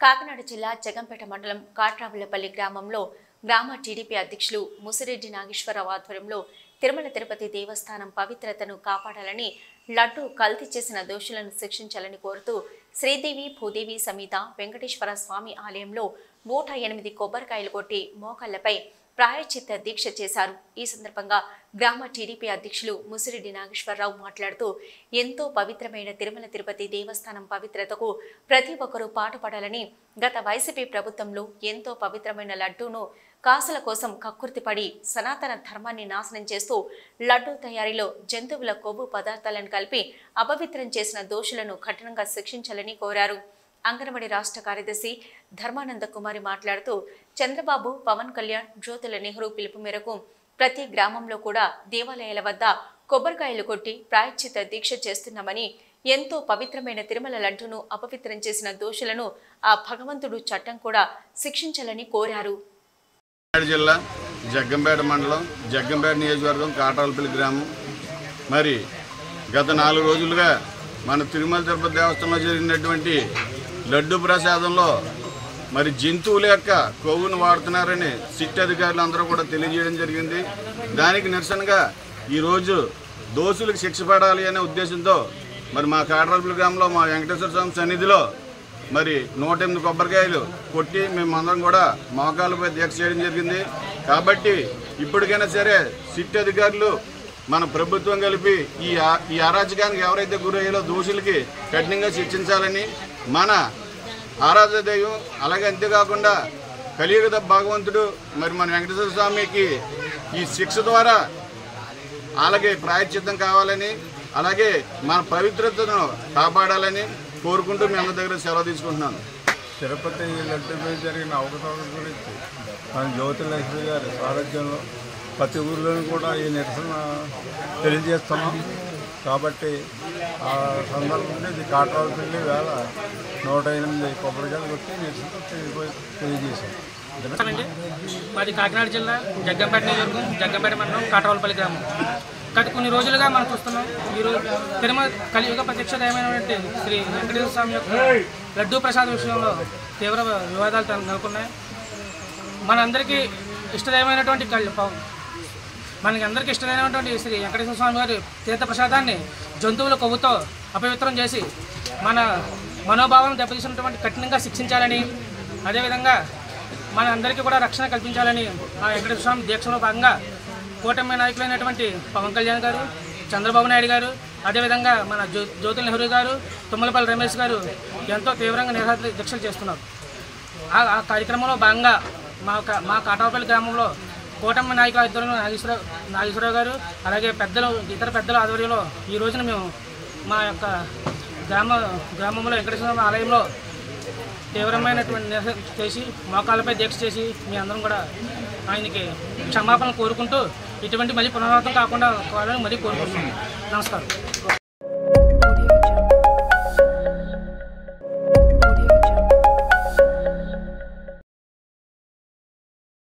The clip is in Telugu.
కాకినాడ జిల్లా జగంపేట మండలం కాట్రావులపల్లి గ్రామంలో గ్రామ టీడీపీ అధ్యక్షులు ముసిరెడ్డి నాగేశ్వరరావు ఆధ్వర్యంలో తిరుమల తిరుపతి దేవస్థానం పవిత్రతను కాపాడాలని లడ్డు కల్తీ చేసిన దోషులను శిక్షించాలని కోరుతూ శ్రీదేవి భూదేవి సమేత వెంకటేశ్వర స్వామి ఆలయంలో నూట ఎనిమిది కొబ్బరికాయలు కొట్టి మోకాళ్ళపై ప్రాయశ్చిత్త దీక్ష చేశారు. ఈ సందర్భంగా గ్రామ టీడీపీ అధ్యక్షులు ముసిరెడ్డి నాగేశ్వరరావు మాట్లాడుతూ ఎంతో పవిత్రమైన తిరుమల తిరుపతి దేవస్థానం పవిత్రతకు ప్రతి ఒక్కరూ పాటుపడాలని గత వైసీపీ ప్రభుత్వంలో ఎంతో పవిత్రమైన లడ్డూను కాసుల కోసం కక్కుర్తిపడి సనాతన ధర్మాన్ని నాశనం చేస్తూ లడ్డూ తయారీలో జంతువుల కొవ్వు పదార్థాలను కలిపి అపవిత్రం చేసిన దోషులను కఠినంగా శిక్షించాలని కోరారు. అంగన్వాడీ రాష్ట్ర కార్యదర్శి ధర్మానంద కుమారి మాట్లాడుతూ చంద్రబాబు పవన్ కళ్యాణ్ జ్యోతుల నెహ్రూ పిలుపు మేరకు ప్రతి గ్రామంలో కూడా దేవాలయాల వద్ద కొబ్బరికాయలు కొట్టి ప్రాయశ్చిత దీక్ష చేస్తున్నామని ఎంతో పవిత్రమైన తిరుమల లడ్డును అపవిత్రం చేసిన దోషులను ఆ భగవంతుడు చట్టం కూడా శిక్షించాలని కోరారు. జిల్లా జగ్గంపేట మండలం జగ్గంపేట నియోజకవర్గం కాటాలపల్లి గ్రామం. మరి గత నాలుగు రోజులుగా మన తిరుమల తిరుపతి దేవస్థానంలో జరిగినటువంటి లడ్డు ప్రసాదంలో మరి జంతువుల యొక్క కొవ్వును వాడుతున్నారని సిట్ అధికారులు అందరూ కూడా తెలియజేయడం జరిగింది. దానికి నిరసనగా ఈరోజు దోషులకు శిక్ష పడాలి అనే ఉద్దేశంతో మరి మా కాటరపల్లి గ్రామంలో మా వెంకటేశ్వర స్వామి సన్నిధిలో మరి నూట ఎనిమిది కొబ్బరికాయలు కొట్టి మేమందరం కూడా మోకాళ్ళపై దీక్ష చేయడం జరిగింది. కాబట్టి ఇప్పటికైనా సరే సిట్ అధికారులు మన ప్రభుత్వం కలిపి ఈ ఆ- ఈ అరాచకానికి ఎవరైతే గురయ్యారో దోషులకి కఠినంగా శిక్షించాలని మన ఆరాధ దైవం అలాగే అంతేకాకుండా కలియుగ భగవంతుడు మరి మన వెంకటేశ్వర స్వామికి ఈ శిక్ష ద్వారా అలాగే ప్రాయశ్చిత్తం కావాలని అలాగే మన పవిత్రతను కాపాడాలని కోరుకుంటూ మీ అందరి దగ్గర సెలవు తీసుకుంటున్నాను. తిరుపతి లడ్డుపై జరిగిన అవకతవకల గురించి మన జ్యోతిలక్ష్మి గారి సారథ్యంలో ప్రతి ఊర్లోనూ కూడా ఈ నిరసన తెలియజేస్తున్నాం. కాబట్టి ఆ సందర్భంలో ఇది కాట్రాలపల్లి వేళ నూట ఎనిమిది కొబ్బరికాయలు కొట్టి నిరసన తెలియజేశాం. అండి. మాది కాకినాడ జిల్లా జగ్గంపేట నియోజకవర్గం జగ్గంపేట మండలం కాటవాలపల్లి గ్రామం. గత కొన్ని రోజులుగా మనం చూస్తున్నాం ఈరోజు తిరుమల కలియుగ ప్రత్యక్ష దయమైనటువంటి శ్రీ వెంకటేశ్వర స్వామి యొక్క లడ్డూ ప్రసాద్ విషయంలో తీవ్ర వివాదాలు నెలకొన్నాయి. మనందరికీ ఇష్టదైవమైనటువంటి కల్- మనకి అందరికీ ఇష్టమైనటువంటి శ్రీ వెంకటేశ్వర స్వామి వారి తీర్థ ప్రసాదాన్ని జంతువుల కొవ్వుతో అపవిత్రం చేసి మన మనోభావం దెబ్బతీసినటువంటి కఠినంగా శిక్షించాలని అదేవిధంగా మన అందరికీ కూడా రక్షణ కల్పించాలని ఆ వెంకటేశ్వర స్వామి దీక్షలో భాగంగా కూటమి నాయకులైనటువంటి పవన్ కళ్యాణ్ గారు చంద్రబాబు నాయుడు గారు అదేవిధంగా మన జ్యో జ్యోతుల నెహ్రూ గారు తుమ్మలపల్లి రమేష్ గారు ఎంతో తీవ్రంగా నిరసన దీక్షలు చేస్తున్నారు. ఆ ఆ కార్యక్రమంలో భాగంగా మా మా కాటాపల్లి గ్రామంలో కూటమి నాయకుల ఆధ్వర్యంలో నాగేశ్వరరావు నాగేశ్వరరావు గారు అలాగే పెద్దలు ఇతర పెద్దల ఆధ్వర్యంలో ఈ రోజున మేము మా యొక్క గ్రామ గ్రామంలో వెంకటేశ్వర ఆలయంలో తీవ్రమైనటువంటి నిరసన చేసి మోకాళ్ళపై దీక్ష చేసి మీ అందరం కూడా ఆయనకి క్షమాపణ కోరుకుంటూ ఇటువంటి మళ్ళీ పునరావృతం కాకుండా కావాలని మరీ కోరుకుంటున్నాం. నమస్కారం.